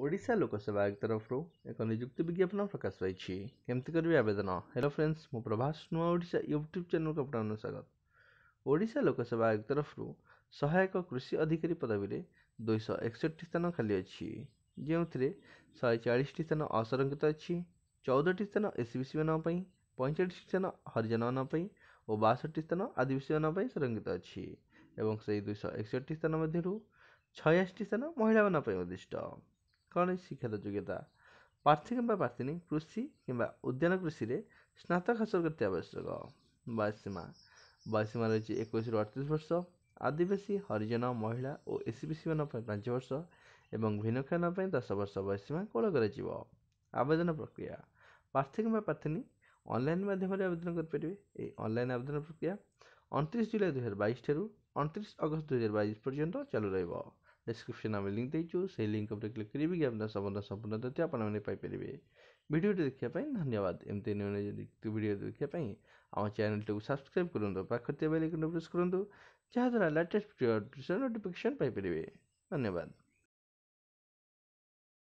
ଓଡ଼ିଶା ଲୋକସେବା ଆୟୋଗ ତରଫରୁ ଏକ ନିଯୁକ୍ତି ବିଜ୍ଞାପନ ପ୍ରକାଶ ପାଇଛି କେମିତି କରିବେ ଆବେଦନ ହ୍ୟାଲୋ ଫ୍ରେଣ୍ଡସ୍ ମୁଁ ପ୍ରଭାସ ନୂଆ ଓଡ଼ିଶା ୟୁଟ୍ୟୁବ୍ ଚ୍ୟାନେଲ୍କୁ ଆପଣମାନଙ୍କୁ ସ୍ୱାଗତ ଓଡ଼ିଶା ଲୋକସେବା ଆୟୋଗ ତରଫରୁ ସହାୟକ କୃଷି ଅଧିକାରୀ ପଦବୀରେ ଦୁଇଶହ ଏକଷଠି ସ୍ଥାନ ଖାଲି ଅଛି ଯେଉଁଥିରେ ଶହେ ଚାଳିଶଟି ସ୍ଥାନ ଅସଂରକ୍ଷିତ ଅଛି ଚଉଦଟି ସ୍ଥାନ ଏସ୍ ସି ବି ସି ମାନଙ୍କ ପାଇଁ ପଇଁଚାଳିଶଟି ସ୍ଥାନ ହରିଜନମାନଙ୍କ ପାଇଁ ଓ ବାଷଠି ସ୍ଥାନ ଆଦିବାସୀମାନଙ୍କ ପାଇଁ ସଂରକ୍ଷିତ ଅଛି ଏବଂ ସେହି ଦୁଇଶହ ଏକଷଠି ସ୍ଥାନ ମଧ୍ୟରୁ ଛୟାଅଶୀଟି ସ୍ଥାନ ମହିଳାମାନଙ୍କ ପାଇଁ ଉଦ୍ଦିଷ୍ଟ কলেজ শিক্ষাগত যোগ্যতা ପ୍ରାର୍ଥୀ କିମ୍ବା ପ୍ରାର୍ଥିନୀ କୃଷି କିମ୍ବା ଉଦ୍ୟାନ କୃଷିରେ ସ୍ନାତକ ହାସଲ କରିଥିବା ଆବଶ୍ୟକ ବୟସ ସୀମା ବୟସ ସୀମା ରହିଛି ଏକୋଇଶରୁ ଅଠତିରିଶ ବର୍ଷ ଆଦିବାସୀ ହରିଜନ ମହିଳା ଓ ଏସ୍ ସି ବି ସି ମାନଙ୍କ ପାଇଁ ପାଞ୍ଚ ବର୍ଷ ଏବଂ ଭିନ୍ନକ୍ଷମମାନଙ୍କ ପାଇଁ ଦଶ ବର୍ଷ ବୟସ ସୀମା କୋହଳ କରାଯିବ ଆବେଦନ ପ୍ରକ୍ରିୟା ପ୍ରାର୍ଥୀ କିମ୍ବା ପ୍ରାର୍ଥିନୀ ଅନଲାଇନ୍ ମାଧ୍ୟମରେ ଆବେଦନ କରିପାରିବେ ଏହି ଅନଲାଇନ୍ ଆବେଦନ ପ୍ରକ୍ରିୟା ଅଣତିରିଶ ଜୁଲାଇ ଦୁଇହଜାର ବାଇଶ ଠାରୁ ଅଣତିରିଶ ଅଗଷ୍ଟ ଦୁଇହଜାର ବାଇଶ ପର୍ଯ୍ୟନ୍ତ ଚାଲୁ ରହିବ ಡಿಸ್ಕ್ರಿಪ್ಷನಲ್ಲಿ ಲಿಂಕ್ ದಯಚು ସେହି ଲିଙ୍କ୍ ଉପରେ କ୍ଲିକ୍ କରିବି ଆପଣ ସମ୍ବନ୍ଧ ସମ୍ପୂର୍ଣ୍ଣ ତଥ୍ୟ ଆପଣମାନେ ପାଇପାରିବେ ଭିଡ଼ିଓଟି ଦେଖିବା ପାଇଁ ଧନ୍ୟବାଦ ଏମିତି ନୂଆ ନୂଆ ଭିଡ଼ିଓ ଦେଖିବା ପାଇଁ ଆମ ଚ୍ୟାନେଲ୍ଟିକୁ ସବସ୍କ୍ରାଇବ୍ କରନ୍ତୁ ପାଖରେ ଥିବା ବେଲ୍ ଆଇକନ୍ ପ୍ରେସ୍ କରନ୍ତୁ ଯାହାଦ୍ୱାରା ଲାଟେଷ୍ଟ ଭିଡ଼ିଓ ନୋଟିଫିକେସନ୍ ପାଇପାରିବେ ଧନ୍ୟବାଦ